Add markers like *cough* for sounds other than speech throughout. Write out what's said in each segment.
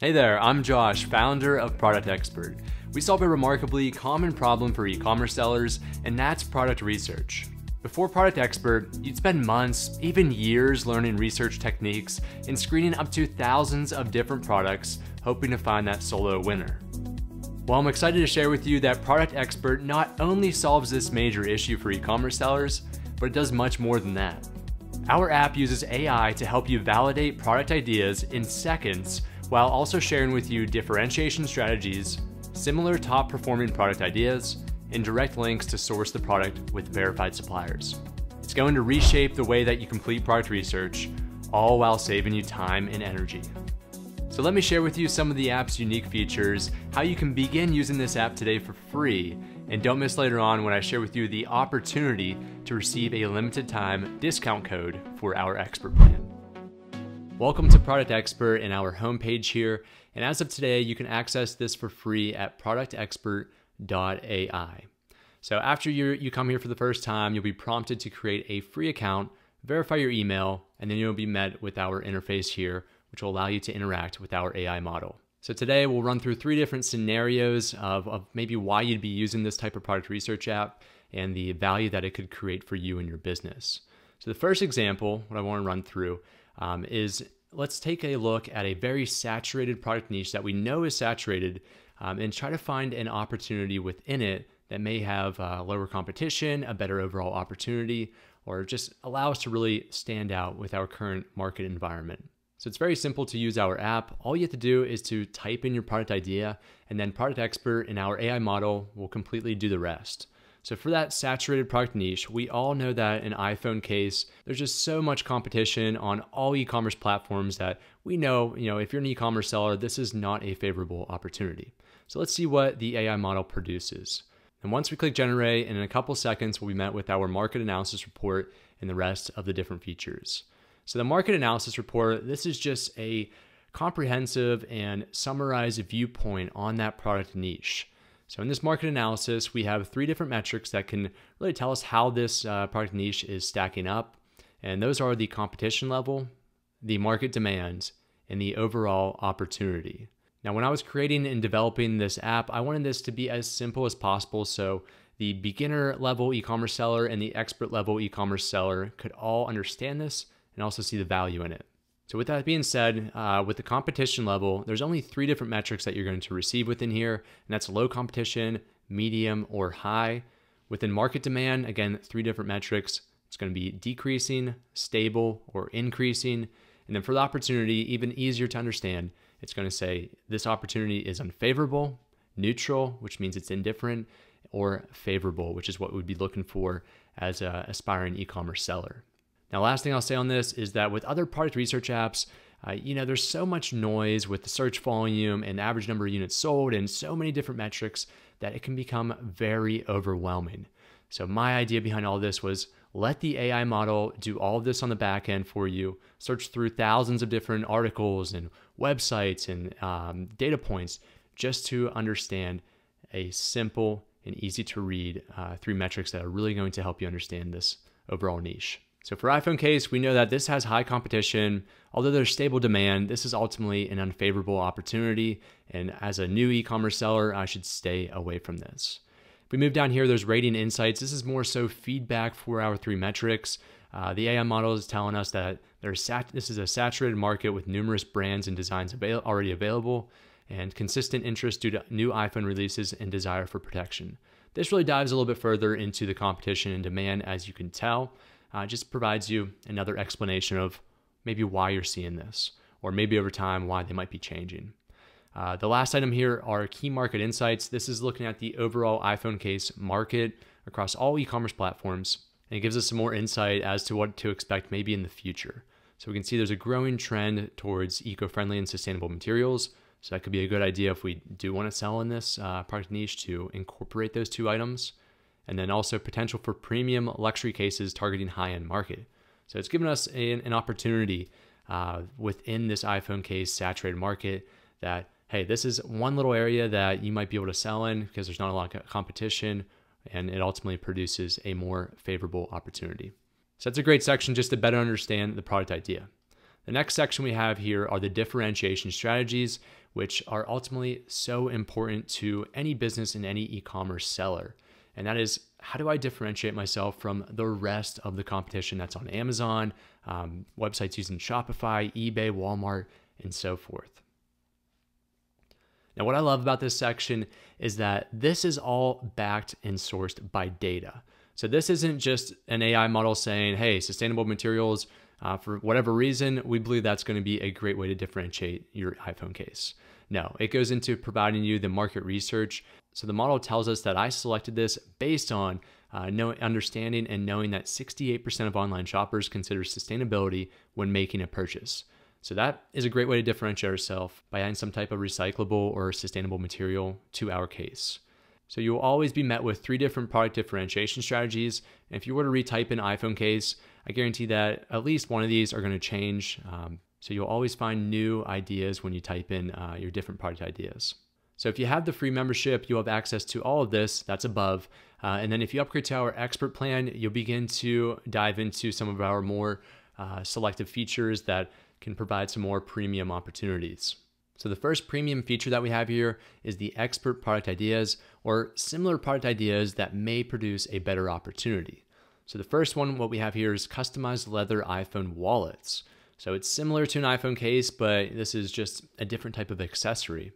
Hey there, I'm Josh, founder of productXpert. We solve a remarkably common problem for e commerce sellers, and that's product research. Before productXpert, you'd spend months, even years, learning research techniques and screening up to thousands of different products, hoping to find that solo winner. Well, I'm excited to share with you that productXpert not only solves this major issue for e commerce sellers, but it does much more than that. Our app uses AI to help you validate product ideas in seconds while also sharing with you differentiation strategies, similar top performing product ideas, and direct links to source the product with verified suppliers. It's going to reshape the way that you complete product research, all while saving you time and energy. So let me share with you some of the app's unique features, how you can begin using this app today for free, and don't miss later on when I share with you the opportunity to receive a limited time discount code for our expert plan. Welcome to productXpert and our homepage here. And as of today, you can access this for free at productxpert.ai. So after you you come here for the first time, you'll be prompted to create a free account, verify your email, and then you'll be met with our interface here, which will allow you to interact with our AI model. So today we'll run through three different scenarios of, of maybe why you'd be using this type of product research app and the value that it could create for you and your business. So the first example, what I want to run through um, is let's take a look at a very saturated product niche that we know is saturated um, and try to find an opportunity within it that may have uh, lower competition, a better overall opportunity, or just allow us to really stand out with our current market environment. So it's very simple to use our app. All you have to do is to type in your product idea, and then productXpert in our AI model will completely do the rest. So for that saturated product niche, we all know that an iPhone case, there's just so much competition on all e-commerce platforms that we know, you know, if you're an e-commerce seller, this is not a favorable opportunity. So let's see what the AI model produces. And once we click generate, and in a couple seconds, we'll be met with our market analysis report and the rest of the different features. So the market analysis report, this is just a comprehensive and summarized viewpoint on that product niche. So in this market analysis, we have three different metrics that can really tell us how this uh, product niche is stacking up. And those are the competition level, the market demand, and the overall opportunity. Now, when I was creating and developing this app, I wanted this to be as simple as possible so the beginner level e-commerce seller and the expert level e-commerce seller could all understand this and also see the value in it. So with that being said, uh, with the competition level, there's only three different metrics that you're going to receive within here, and that's low competition, medium, or high. Within market demand, again, three different metrics. It's going to be decreasing, stable, or increasing. And then for the opportunity, even easier to understand, it's going to say this opportunity is unfavorable, neutral, which means it's indifferent, or favorable, which is what we'd be looking for as an aspiring e-commerce seller. Now, last thing I'll say on this is that with other product research apps, uh, you know, there's so much noise with the search volume and average number of units sold and so many different metrics that it can become very overwhelming. So my idea behind all this was let the AI model do all of this on the back end for you, search through thousands of different articles and websites and um, data points just to understand a simple and easy to read uh, three metrics that are really going to help you understand this overall niche. So for iPhone case, we know that this has high competition. Although there's stable demand, this is ultimately an unfavorable opportunity. And as a new e-commerce seller, I should stay away from this. If we move down here, there's rating insights. This is more so feedback for our three metrics. Uh, the AI model is telling us that there's this is a saturated market with numerous brands and designs avail- already available and consistent interest due to new iPhone releases and desire for protection. This really dives a little bit further into the competition and demand, as you can tell uh, just provides you another explanation of maybe why you're seeing this, or maybe over time why they might be changing. Uh, the last item here are key market insights. This is looking at the overall iPhone case market across all e commerce platforms, and it gives us some more insight as to what to expect maybe in the future. So we can see there's a growing trend towards eco friendly and sustainable materials. So that could be a good idea if we do want to sell in this uh, product niche to incorporate those two items and then also potential for premium luxury cases targeting high-end market. So it's given us an opportunity uh, within this iPhone case saturated market that hey, this is one little area that you might be able to sell in because there's not a lot of competition, and it ultimately produces a more favorable opportunity. So that's a great section just to better understand the product idea. The next section we have here are the differentiation strategies, which are ultimately so important to any business and any e commerce seller. And that is how do I differentiate myself from the rest of the competition that's on Amazon, um, websites using Shopify, eBay, Walmart, and so forth. Now, what I love about this section is that this is all backed and sourced by data. So this isn't just an AI model saying, hey, sustainable materials, uh, for whatever reason, we believe that's going to be a great way to differentiate your iPhone case. No, it goes into providing you the market research. So the model tells us that I selected this based on uh, understanding and knowing that 68% of online shoppers consider sustainability when making a purchase. So that is a great way to differentiate ourselves by adding some type of recyclable or sustainable material to our case. So you will always be met with three different product differentiation strategies. And if you were to retype an iPhone case, I guarantee that at least one of these are going to change. Um, so you'll always find new ideas when you type in uh, your different product ideas. So if you have the free membership, you'll have access to all of this that's above. Uh, and then if you upgrade to our expert plan, you'll begin to dive into some of our more uh, selective features that can provide some more premium opportunities. So the first premium feature that we have here is the expert product ideas or similar product ideas that may produce a better opportunity. So the first one, what we have here is customized leather iPhone wallets. So it's similar to an iPhone case, but this is just a different type of accessory.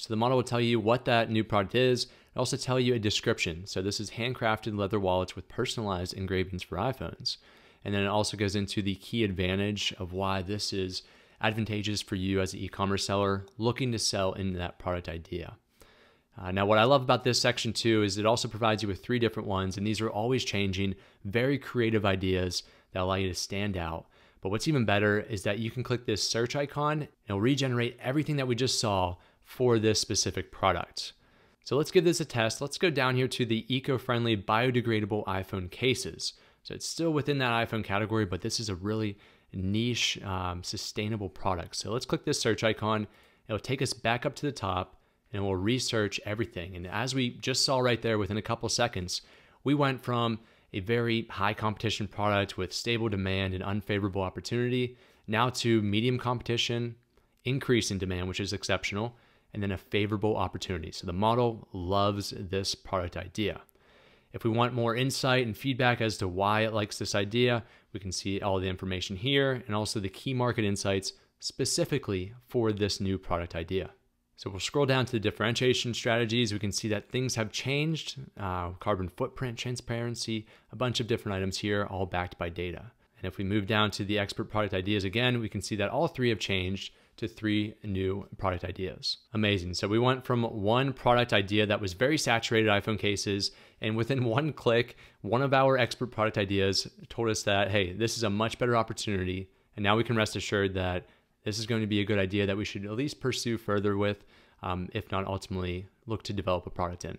So the model will tell you what that new product is, and also tell you a description. So this is handcrafted leather wallets with personalized engravings for iPhones. And then it also goes into the key advantage of why this is advantageous for you as an e-commerce seller looking to sell into that product idea. Uh, now, what I love about this section too is it also provides you with three different ones, and these are always changing, very creative ideas that allow you to stand out. But what's even better is that you can click this search icon and it'll regenerate everything that we just saw for this specific product. So let's give this a test. Let's go down here to the eco-friendly biodegradable iPhone cases. So it's still within that iPhone category, but this is a really niche, um, sustainable product. So let's click this search icon. It'll take us back up to the top and we'll research everything. And as we just saw right there within a couple seconds, we went from a very high competition product with stable demand and unfavorable opportunity now to medium competition, increase in demand, which is exceptional, and then a favorable opportunity. So the model loves this product idea. If we want more insight and feedback as to why it likes this idea, we can see all the information here and also the key market insights specifically for this new product idea. So we'll scroll down to the differentiation strategies. We can see that things have changed, uh, carbon footprint, transparency, a bunch of different items here, all backed by data. And if we move down to the expert product ideas again, we can see that all three have changed to three new product ideas. Amazing. So we went from one product idea that was very saturated iPhone cases, and within *laughs* one click, one of our expert product ideas told us that, hey, this is a much better opportunity. And now we can rest assured that this is going to be a good idea that we should at least pursue further with, um, if not ultimately look to develop a product in.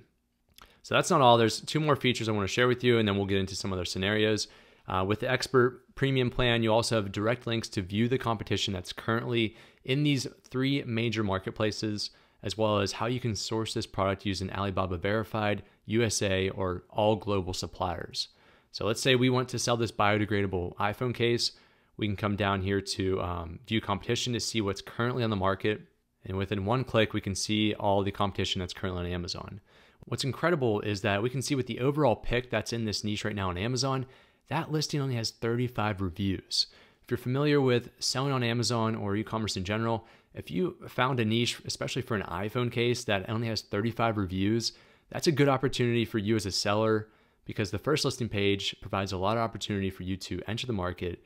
So that's not all. There's two more features I want to share with you, and then we'll get into some other scenarios. Uh, with the expert premium plan, you also have direct links to view the competition that's currently in these three major marketplaces, as well as how you can source this product using Alibaba verified, USA, or all global suppliers. So let's say we want to sell this biodegradable iPhone case. We can come down here to um, view competition to see what's currently on the market. And within one click, we can see all the competition that's currently on Amazon. What's incredible is that we can see with the overall pick that's in this niche right now on Amazon, that listing only has 35 reviews. You're familiar with selling on Amazon or e commerce in general, if you found a niche, especially for an iPhone case that only has 35 reviews, that's a good opportunity for you as a seller because the first listing page provides a lot of opportunity for you to enter the market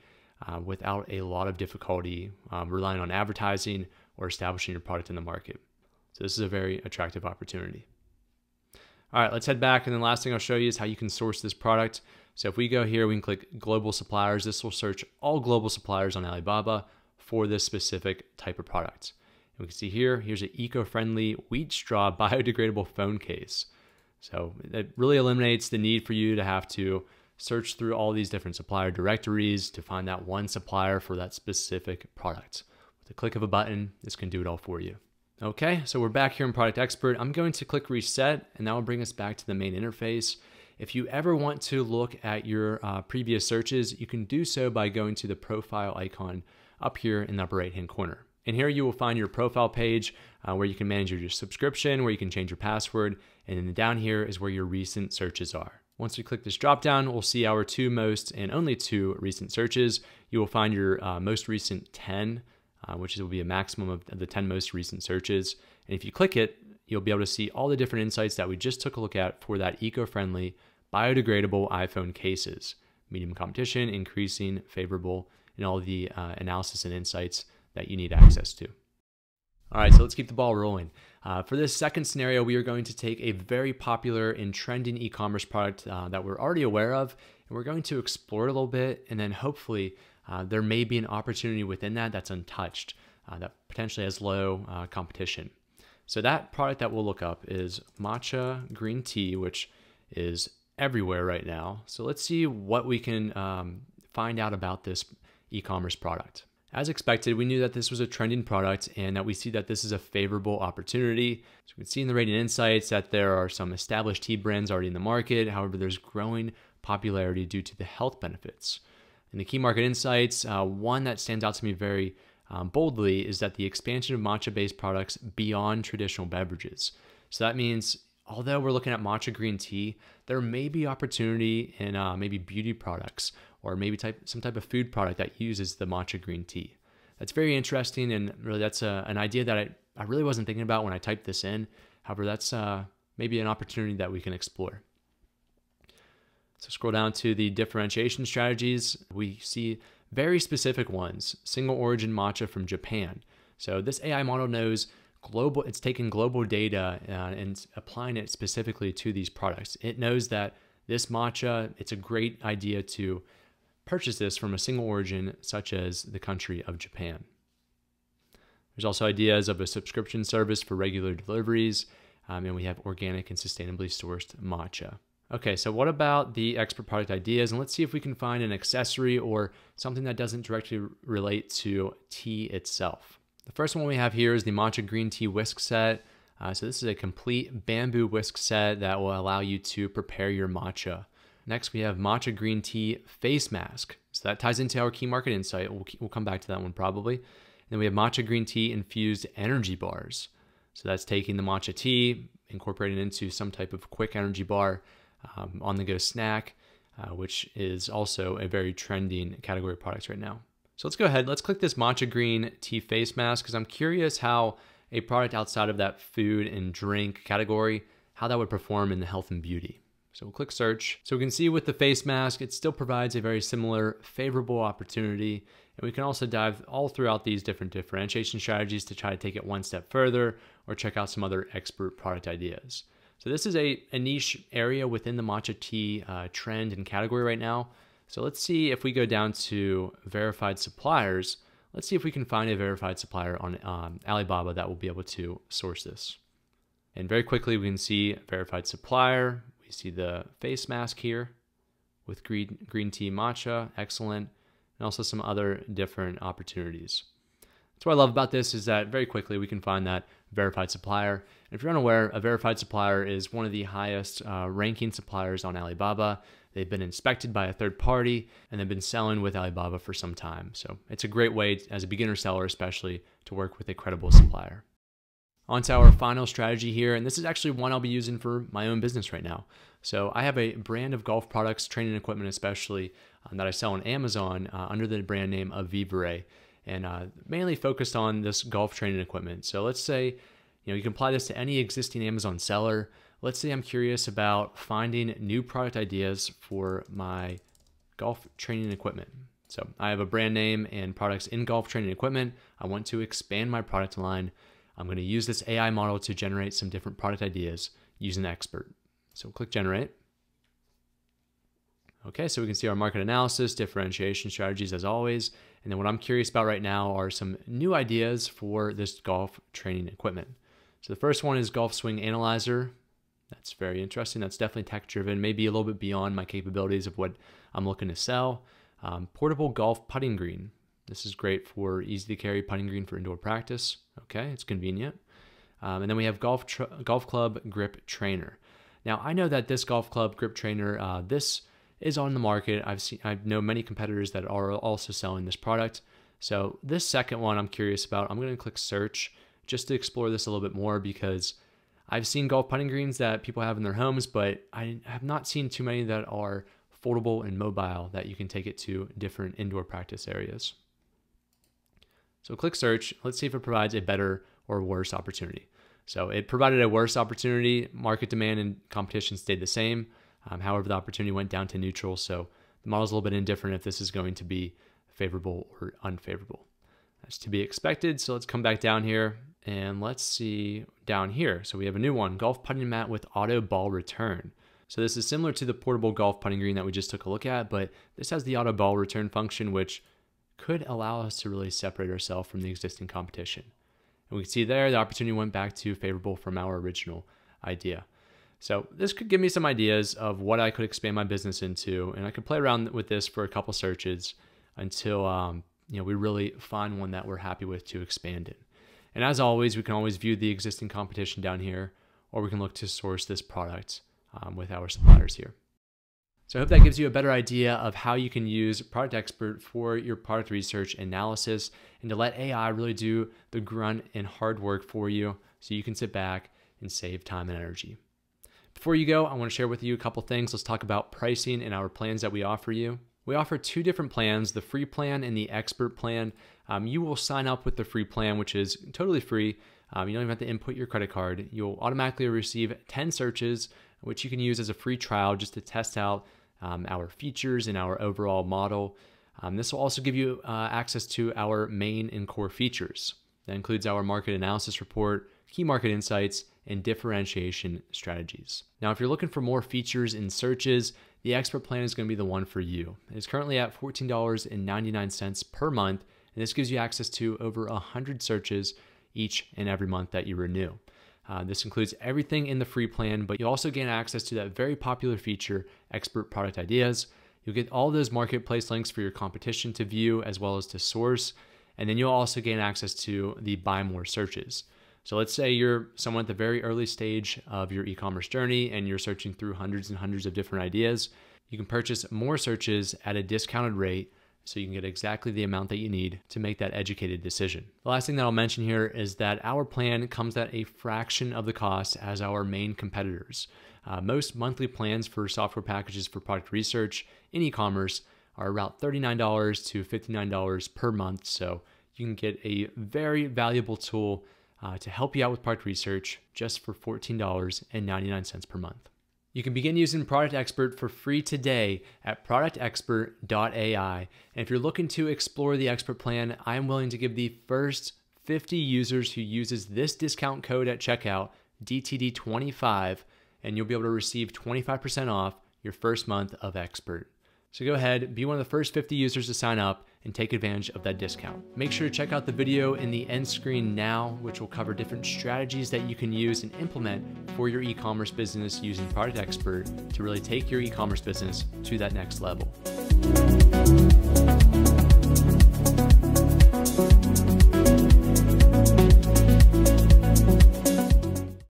uh, without a lot of difficulty um, relying on advertising or establishing your product in the market. So, this is a very attractive opportunity. All right, let's head back. And then last thing I'll show you is how you can source this product. So if we go here, we can click global suppliers. This will search all global suppliers on Alibaba for this specific type of product. And we can see here, here's an eco-friendly wheat straw *laughs* biodegradable phone case. So it really eliminates the need for you to have to search through all these different supplier directories to find that one supplier for that specific product. With the click of a button, this can do it all for you. Okay, so we're back here in productXpert. I'm going to click Reset, and that will bring us back to the main interface. If you ever want to look at your uh, previous searches, you can do so by going to the profile icon up here in the upper right hand corner. And here you will find your profile page uh, where you can manage your subscription, where you can change your password, and then down here is where your recent searches are. Once we click this drop down, we'll see our two most and only two recent searches. You will find your uh, most recent 10, uh, which will be a maximum of the 10 most recent searches. And if you click it, you'll be able to see all the different insights that we just took a look at for that eco-friendly, biodegradable iPhone cases. Medium competition, increasing, favorable, and all the uh, analysis and insights that you need access to. All right, so let's keep the ball rolling. Uh, for this second scenario, we are going to take a very popular and trending e-commerce product uh, that we're already aware of, and we're going to explore it a little bit, and then hopefully uh, there may be an opportunity within that that's untouched, uh, that potentially has low uh, competition. So that product that we'll look up is matcha green tea, which is everywhere right now. So let's see what we can um, find out about this e-commerce product. As expected, we knew that this was a trending product and that we see that this is a favorable opportunity. So we can see in the rating insights that there are some established tea brands already in the market. However, there's growing popularity due to the health benefits. In the key market insights, uh, one that stands out to me very um, boldly is that the expansion of matcha-based products beyond traditional beverages. So that means although we're looking at matcha green tea, there may be opportunity in uh, maybe beauty products or maybe type some type of food product that uses the matcha green tea. That's very interesting, and really that's a, an idea that I, I really wasn't thinking about when I typed this in. However, that's uh, maybe an opportunity that we can explore. So scroll down to the differentiation strategies. We see very specific ones, single origin matcha from Japan. So this AI model knows global, it's taking global data uh, and applying it specifically to these products. It knows that this matcha, it's a great idea to purchase this from a single origin, such as the country of Japan. There's also ideas of a subscription service for regular deliveries, um, and we have organic and sustainably sourced matcha. Okay, so what about the expert product ideas? And let's see if we can find an accessory or something that doesn't directly relate to tea itself. The first one we have here is the matcha green tea whisk set. Uh, so this is a complete bamboo whisk set that will allow you to prepare your matcha. Next, we have matcha green tea face mask. So that ties into our key market insight. We'll, we'll come back to that one probably. And then we have matcha green tea infused energy bars. So that's taking the matcha tea, incorporating into some type of quick energy bar um, on the go snack, uh, which is also a very trending category of products right now. So let's go ahead. Let's click this matcha green tea face mask because I'm curious how a product outside of that food and drink category, how that would perform in the health and beauty. So we'll click search. So we can see with the face mask, it still provides a very similar favorable opportunity. And we can also dive all throughout these different differentiation strategies to try to take it one step further or check out some other expert product ideas. So this is a, a niche area within the matcha tea uh, trend and category right now. So let's see if we go down to verified suppliers. Let's see if we can find a verified supplier on um, Alibaba that will be able to source this. And very quickly, we can see verified supplier. We see the face mask here with green, green tea matcha, excellent, and also some other different opportunities. That's what I love about this is that very quickly we can find that verified supplier. And if you're unaware, a verified supplier is one of the highest uh, ranking suppliers on Alibaba. They've been inspected by a third party and they've been selling with Alibaba for some time. So it's a great way, as a beginner seller especially, to work with a credible supplier. On to our final strategy here, and this is actually one I'll be using for my own business right now. So I have a brand of golf products, training equipment especially, um, that I sell on Amazon uh, under the brand name of Vivere, and uh, mainly focused on this golf training equipment. So let's say, you know, you can apply this to any existing Amazon seller. Let's say I'm curious about finding new product ideas for my golf training equipment. So I have a brand name and products in golf training equipment. I want to expand my product line I'm going to use this AI model to generate some different product ideas using Expert. So click Generate. Okay, so we can see our market analysis, differentiation strategies as always. And then what I'm curious about right now are some new ideas for this golf training equipment. So the first one is Golf Swing Analyzer. That's very interesting. That's definitely tech driven, maybe a little bit beyond my capabilities of what I'm looking to sell. Um, portable golf putting green. This is great for easy to carry putting green for indoor practice. Okay, it's convenient. Um, and then we have golf golf club grip trainer. Now I know that this golf club grip trainer, uh, this is on the market. I've seen I know many competitors that are also selling this product. So this second one I'm curious about. I'm going to click search just to explore this a little bit more because I've seen golf putting greens that people have in their homes, but I have not seen too many that are foldable and mobile that you can take it to different indoor practice areas. So click search. Let's see if it provides a better or worse opportunity. So it provided a worse opportunity. Market demand and competition stayed the same. Um, however, the opportunity went down to neutral. So the model's a little bit indifferent if this is going to be favorable or unfavorable. That's to be expected. So let's come back down here and let's see down here. So we have a new one, golf putting mat with auto ball return. So this is similar to the portable golf putting green that we just took a look at, but this has the auto ball return function, which could allow us to really separate ourselves from the existing competition. And we can see there the opportunity went back to favorable from our original idea. So this could give me some ideas of what I could expand my business into, and I could play around with this for a couple searches until um, you know we really find one that we're happy with to expand in. And as always, we can always view the existing competition down here, or we can look to source this product um, with our suppliers here. So I hope that gives you a better idea of how you can use productXpert for your product research analysis and to let AI really do the grunt and hard work for you so you can sit back and save time and energy. Before you go, I want to share with you a couple things. Let's talk about pricing and our plans that we offer you. We offer two different plans, the free plan and the expert plan. Um, you will sign up with the free plan, which is totally free. Um, you don't even have to input your credit card. You'll automatically receive 10 searches, which you can use as a free trial just to test out um, our features and our overall model. Um, this will also give you uh, access to our main and core features. That includes our market analysis report, key market insights, and differentiation strategies. Now, if you're looking for more features in searches, the expert plan is going to be the one for you. It's currently at $14.99 per month, and this gives you access to over 100 searches each and every month that you renew. Uh, this includes everything in the free plan, but you also gain access to that very popular feature, Expert Product Ideas. You'll get all those marketplace links for your competition to view as well as to source. And then you'll also gain access to the buy more searches. So let's say you're someone at the very early stage of your e-commerce journey and you're searching through hundreds and hundreds of different ideas. You can purchase more searches at a discounted rate so you can get exactly the amount that you need to make that educated decision. The last thing that I'll mention here is that our plan comes at a fraction of the cost as our main competitors. Uh, most monthly plans for software packages for product research in e-commerce are about $39 to $59 per month. So you can get a very valuable tool uh, to help you out with product research just for $14.99 per month. You can begin using productXpert for free today at productxpert.ai. And if you're looking to explore the expert plan, I'm willing to give the first 50 users who uses this discount code at checkout, DTD25, and you'll be able to receive 25% off your first month of Expert. So go ahead, be one of the first 50 users to sign up and take advantage of that discount. Make sure to check out the video in the end screen now, which will cover different strategies that you can use and implement for your e-commerce business using productXpert to really take your e-commerce business to that next level.